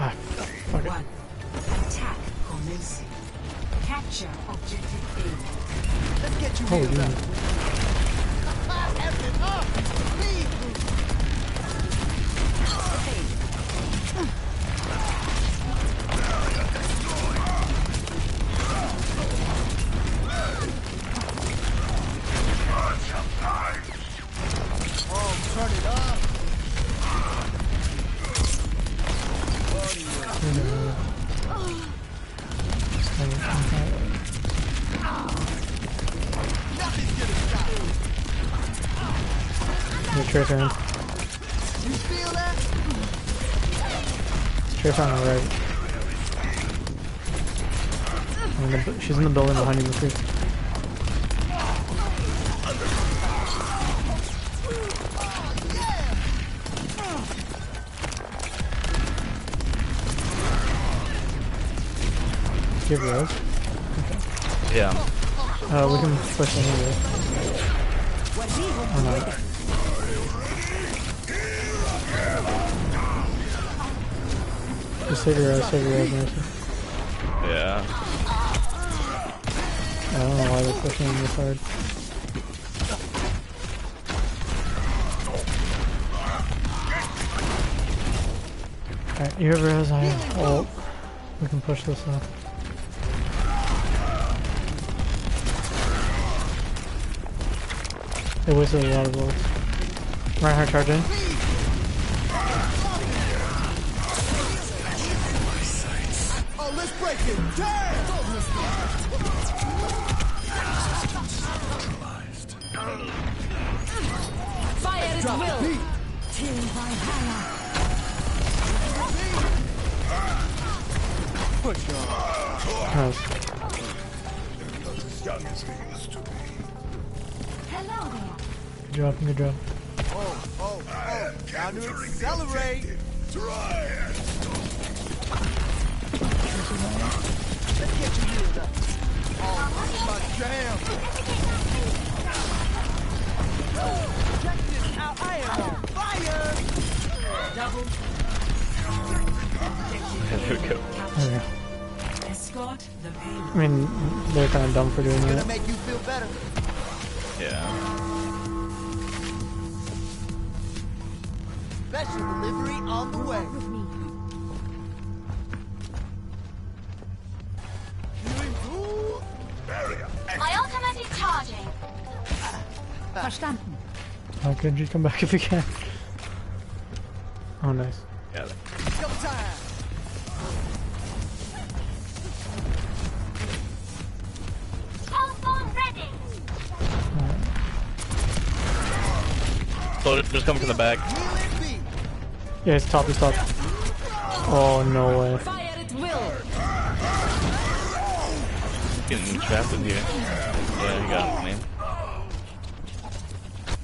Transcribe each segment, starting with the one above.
Ah, fuck it. One. Attack commencing. Capture objective A. Let's get you Holy healed up. Jesus. Oh, turn it up. Me. The in. You feel that? Tracer on the right. In the, she's in the building behind you, McCree. Give Rez. Yeah. Uh, we can push in here. Oh Just save your Rez, save your Rez, Mercy. Yeah. I don't know why they're pushing in this hard. Alright, you have Rez, I have ult. We can push this up. They wasted a lot of ults. Reinhardt charge let's break it down. Fire at Drop the will. beat. Till Valhalla. Push on. Nice. Hello there. Good job, good job. Oh, oh, oh. Time to accelerate. Let's get up. Oh, my. I on fire. Double. There we go. I mean, they're kind of dumb for doing that. Yeah. Special delivery on the way. Verstanden. How could you come back if you can? Oh, nice. Yeah. Go time. Hellspawn ready. So just coming from the back. Wheel it be. Yeah, it's top, it's top. Oh, no way. Fire at will. Getting trapped in here. Yeah, you got it, man.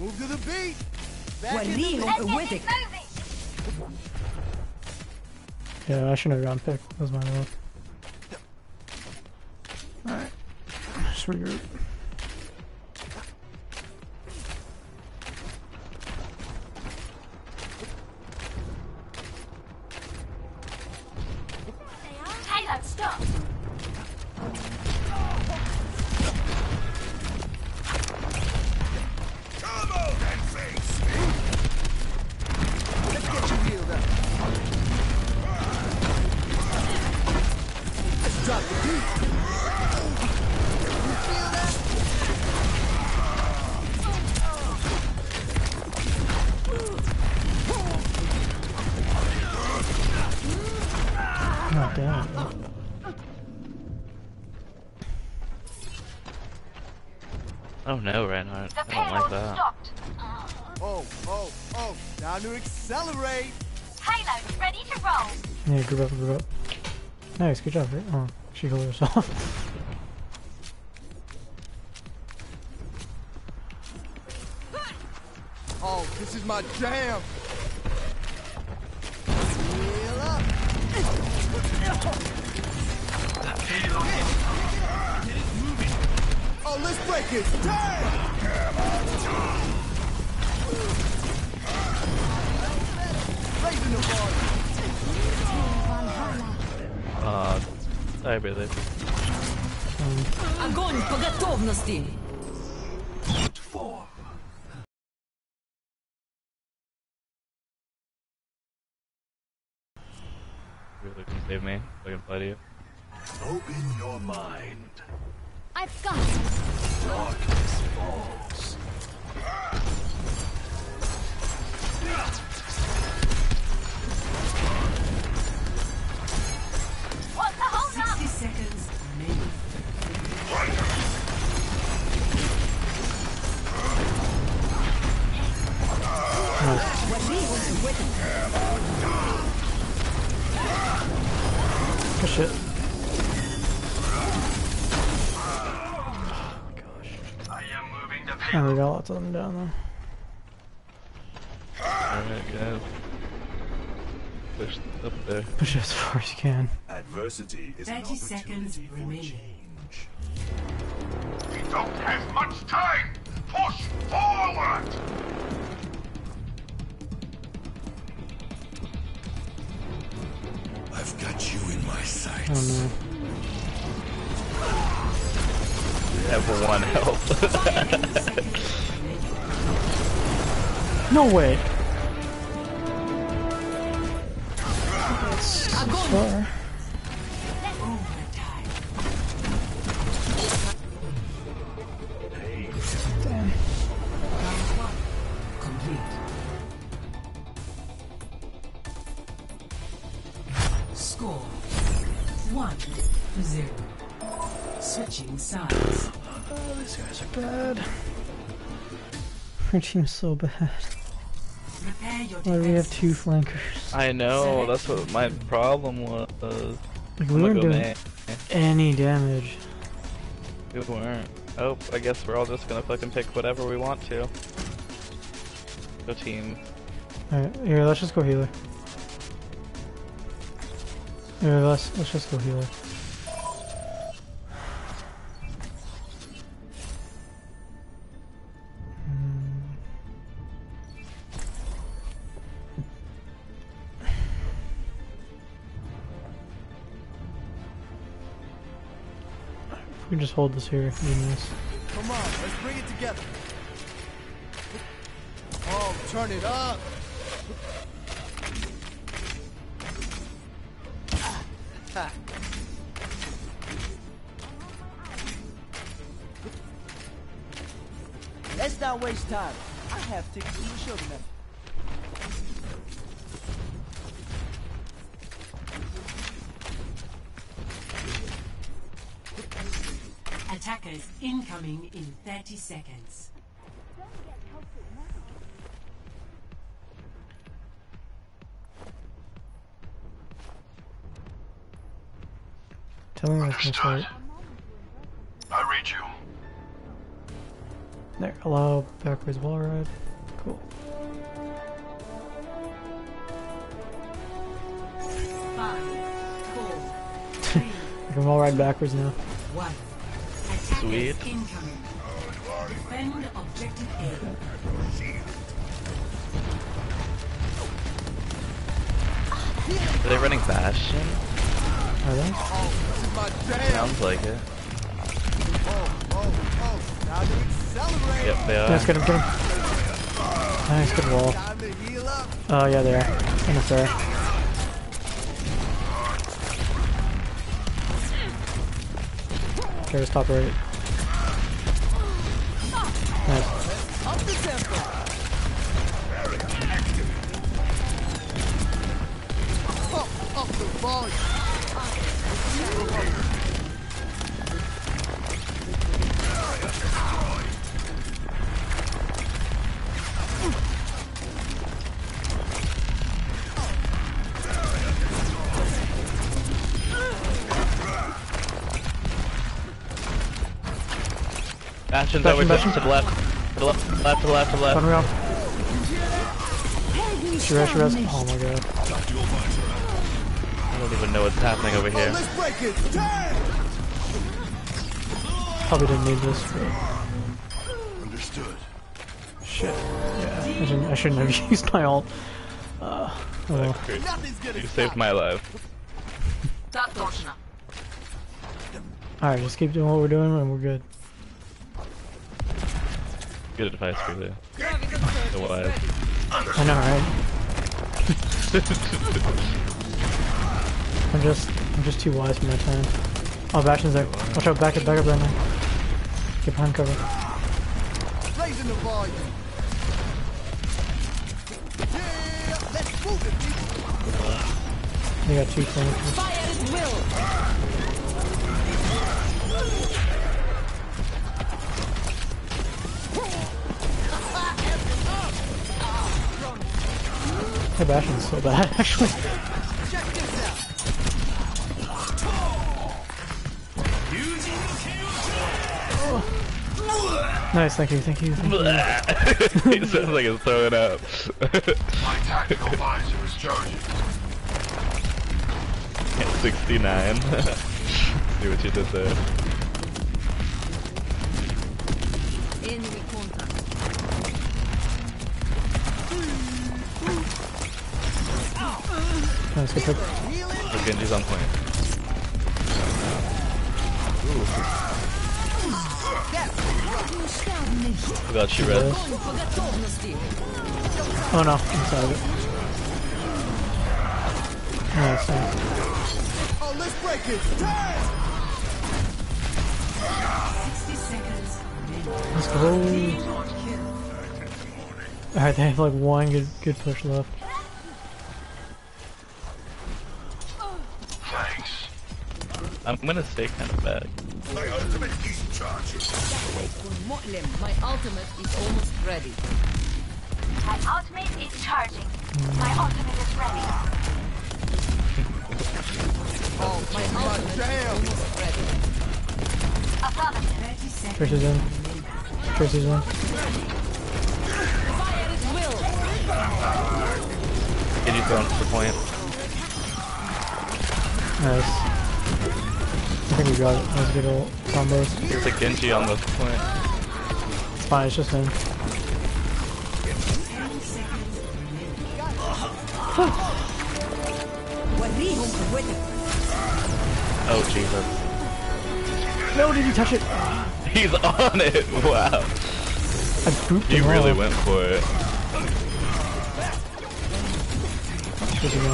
Move to the beat. Back in the وليه Let's get قوتك. this moving. Yeah, I shouldn't have gone pick. That was my fault. Alright. Just regroup. Accelerate. Payload ready to roll. Yeah, group up, group up. Nice, good job. Right? Oh, she killed herself. Oh, this is my jam. Heal up. Oh, let's break it down. Sorry, brother. Огонь по готовности! Really can save me. I can fight you. Open your mind. I've got it. Darkness Oh, we got lots of them down there. Alright, yeah. Push up there. Push as far as you can. Adversity is 30 seconds opportunity remaining. We don't have much time. Push forward. I've got you in my sights. Oh no. Have one health. No way! That's far. Overtime. Damn. Round one. Complete. Score. One to zero. Switching sides. Oh, these guys are bad. Our team's so bad. Why do we have two flankers? I know, that's what my problem was. Like, we weren't doing man. any damage. We weren't. Oh, I guess we're all just gonna fucking pick whatever we want to. Go team. Alright, here, let's just go healer. Here, let's, let's just go healer. Just hold this here. Come on, let's bring it together. Oh, turn it up. Let's not waste time. I have tickets to the show tonight. Attackers incoming in 30 seconds. Tell me what's next. I read you. There, allow backwards wall ride. Cool. Five, four, three, I can wall ride backwards now. one. Sweet. Defend objective A. Are they running Bastion? Are they? This is my jam. Sounds like it. Now to accelerate. Yep, they are. Nice, get him, get him. Nice, good wall. Time to heal up. Oh, yeah, they are. In the. There's top right. Nice. Up the volume. Bastion's Bastion, over Bastion. to the left. To the left, to the left, to the left. Left. Unreal. Oh my god. I don't even know what's happening over here. Probably didn't need this. Understood. Shit. Yeah. I shouldn't, I shouldn't have used my ult. Uh, well. Oh. You saved my life. Alright, just keep doing what we're doing and we're good. Good advice for you. The wise. I know, right? I'm just, I'm just too wise for my time. Oh, Bastion's there. Watch out, back up, back up there, man. Get behind cover. Raising the volume. Yeah, let's move it, people. They got two flankers. Fire at will. Hey, so bad, actually. Check. Oh. Nice, thank you, thank you, thank you. it sounds like it's throwing up. My tactical visor is charging. At 69. See what you did there. nice, good job. Genji's on point. Ooh. I got she red. Oh no, inside of oh, it. Nice, nice. Let's go. Alright, they have like one good good push left. I'm gonna stay kind of back. My ultimate is charging. My ultimate is almost ready. My ultimate is charging. My ultimate is ready. oh, my ultimate is almost ready. Affirmative. Versus in. Versus in. Fire his will. Can you throw him to the point? Nice think we got it. good old combos. There's a Genji on the point. It's fine, it's just him. oh Jesus. No, did you touch it? He's on it! Wow. He really went for it. This is my!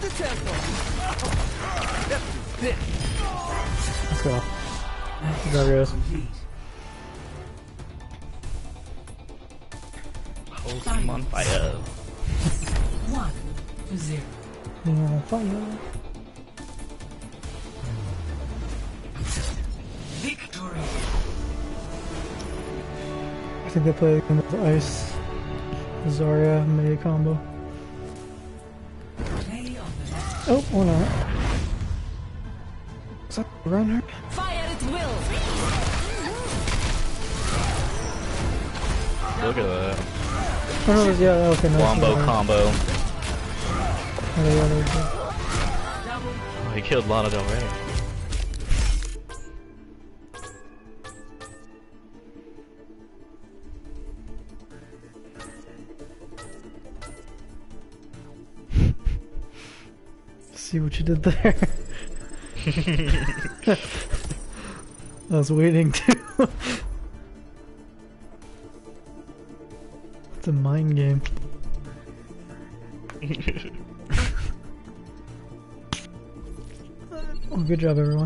The tempo. Let's go. There goes. Oh, I'm on fire. 1 to 0. Yeah, fire. Victory. I think they play with Ice. Zarya melee combo. Oh, or not. Is that around her? Fire at will. Look at that. Oh no, there's- yeah, okay, nice. Wombo yeah. combo. Oh, yeah, yeah, yeah. Oh, he killed Lana Del Rey. See what you did there. I was waiting to. it's a mind game. Well, oh, good job, everyone.